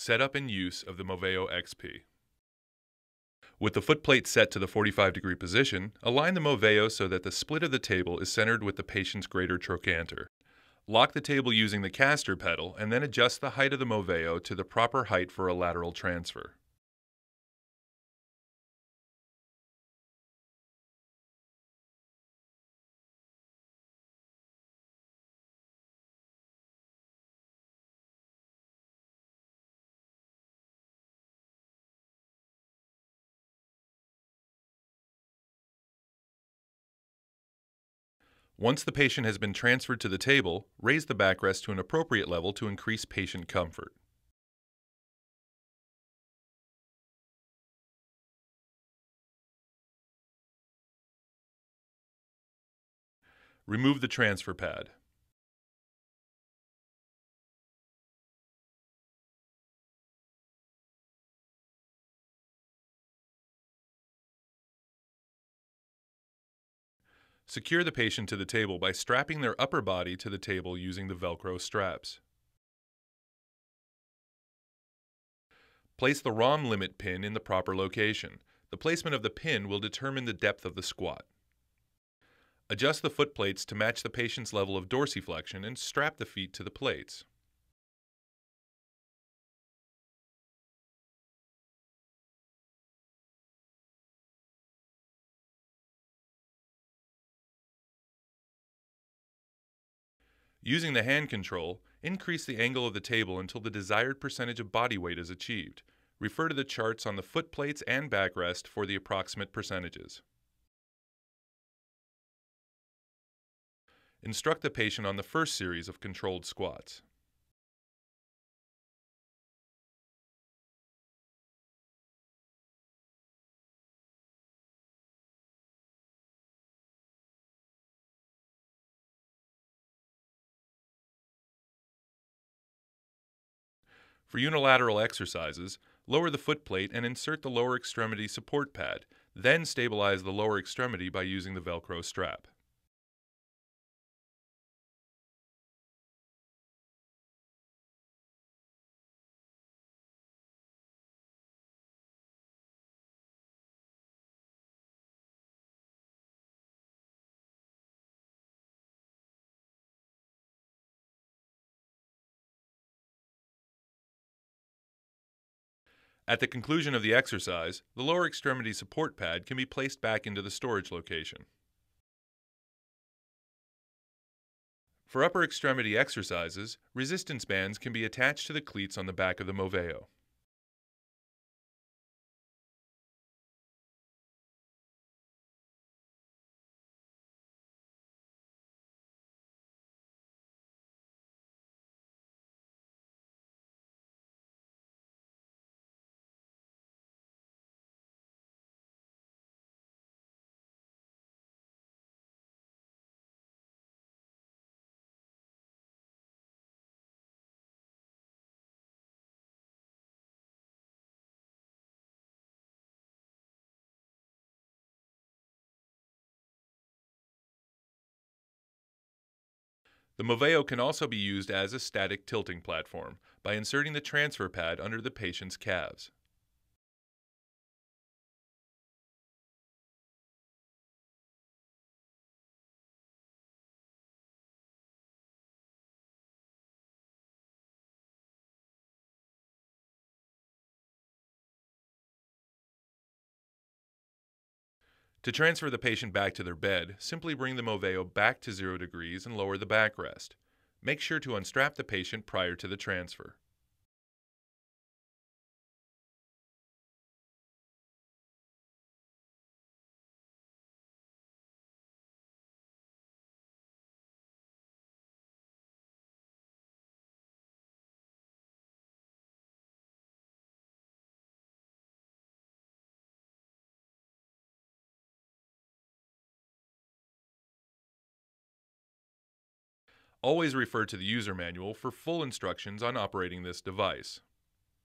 Setup and use of the Moveo XP. With the footplate set to the 45 degree position, align the Moveo so that the split of the table is centered with the patient's greater trochanter. Lock the table using the caster pedal and then adjust the height of the Moveo to the proper height for a lateral transfer. Once the patient has been transferred to the table, raise the backrest to an appropriate level to increase patient comfort. Remove the transfer pad. Secure the patient to the table by strapping their upper body to the table using the Velcro straps. Place the ROM limit pin in the proper location. The placement of the pin will determine the depth of the squat. Adjust the foot plates to match the patient's level of dorsiflexion and strap the feet to the plates. Using the hand control, increase the angle of the table until the desired percentage of body weight is achieved. Refer to the charts on the foot plates and backrest for the approximate percentages. Instruct the patient on the first series of controlled squats. For unilateral exercises, lower the foot plate and insert the lower extremity support pad, then stabilize the lower extremity by using the Velcro strap. At the conclusion of the exercise, the lower extremity support pad can be placed back into the storage location. For upper extremity exercises, resistance bands can be attached to the cleats on the back of the Moveo. The Moveo can also be used as a static tilting platform by inserting the transfer pad under the patient's calves. To transfer the patient back to their bed, simply bring the Moveo back to 0 degrees and lower the backrest. Make sure to unstrap the patient prior to the transfer. Always refer to the user manual for full instructions on operating this device.